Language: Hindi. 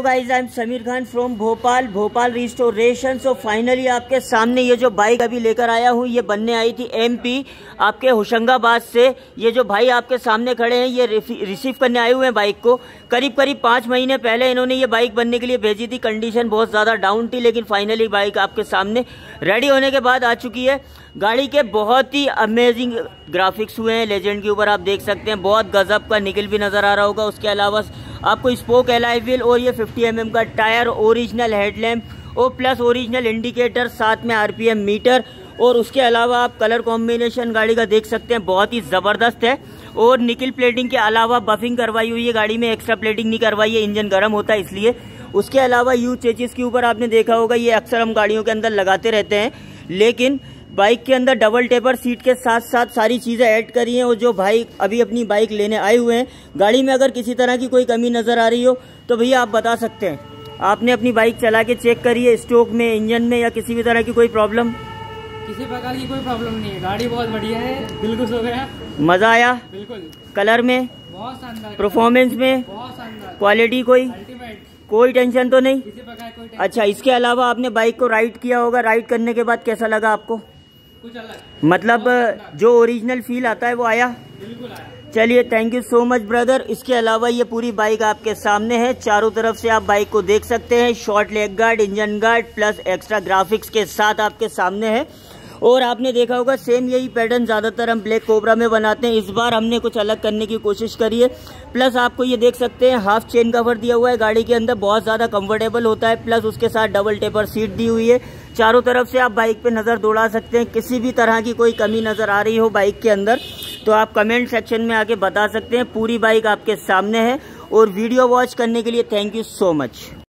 Guys I am Sameer Khan from Bhopal Bhopal restoration so finally आपके सामने ये जो बाइक अभी लेकर आया हूँ, ये बनने आई थी एमपी आपके होशंगाबाद से। ये जो भाई आपके सामने खड़े हैं, ये रिसीव करने आए हुए हैं बाइक को। करीब करीब पाँच महीने पहले इन्होंने ये बाइक बनने के लिए भेजी थी। कंडीशन बहुत ज़्यादा डाउन थी, लेकिन फाइनली बाइक आपके सामने रेडी होने के बाद आ चुकी है। गाड़ी के बहुत ही अमेजिंग ग्राफिक्स हुए हैं लेजेंड के ऊपर आप देख सकते हैं। बहुत गजब का निकल भी नज़र आ रहा होगा। उसके अलावा आपको स्पोक एलाई व्हील और ये 50 एम mm का टायर ओरिजिनल हेडलैम्प और प्लस ओरिजिनल इंडिकेटर साथ में आरपीएम मीटर और उसके अलावा आप कलर कॉम्बिनेशन गाड़ी का देख सकते हैं, बहुत ही ज़बरदस्त है। और निकल प्लेटिंग के अलावा बफिंग करवाई हुई है गाड़ी में एक्स्ट्रा प्लेटिंग नहीं करवाई है इंजन गर्म होता है इसलिए। उसके अलावा यू चेचिस के ऊपर आपने देखा होगा, ये अक्सर हम गाड़ियों के अंदर लगाते रहते हैं। लेकिन बाइक के अंदर डबल टेपर सीट के साथ साथ सारी चीज़ें ऐड करी हैं और जो भाई अभी अपनी बाइक लेने आए हुए हैं गाड़ी में अगर किसी तरह की कोई कमी नज़र आ रही हो तो भैया आप बता सकते हैं। आपने अपनी बाइक चला के चेक करी है स्टोक में इंजन में या किसी भी तरह की कोई प्रॉब्लम? किसी प्रकार की कोई प्रॉब्लम नहीं है। गाड़ी बहुत बढ़िया है बिल्कुल सो गया। मज़ा आया? बिल्कुल। कलर में? बहुत शानदार। परफॉर्मेंस में? बहुत शानदार। क्वालिटी कोई? कोई टेंशन तो नहीं? किसी प्रकार कोई अच्छा इसके अलावा आपने बाइक को राइड किया होगा। राइड करने के बाद कैसा लगा आपको? कुछ अलग। मतलब जो ओरिजिनल फील आता है वो आया? बिल्कुल आया। चलिए thank you so much brother इसके अलावा ये पूरी बाइक आपके सामने है। चारों तरफ़ से आप बाइक को देख सकते हैं। Short leg guard engine guard plus extra graphics के साथ आपके सामने है। और आपने देखा होगा सेम यही पैटर्न ज़्यादातर हम ब्लैक कोबरा में बनाते हैं। इस बार हमने कुछ अलग करने की कोशिश करी है। प्लस आपको ये देख सकते हैं हाफ़ चेन कवर दिया हुआ है गाड़ी के अंदर। बहुत ज़्यादा कंफर्टेबल होता है। प्लस उसके साथ डबल टेपर सीट दी हुई है। चारों तरफ़ से आप बाइक पे नज़र दौड़ा सकते हैं। किसी भी तरह की कोई कमी नज़र आ रही हो बाइक के अंदर तो आप कमेंट सेक्शन में आके बता सकते हैं। पूरी बाइक आपके सामने है। और वीडियो वॉच करने के लिए थैंक यू सो मच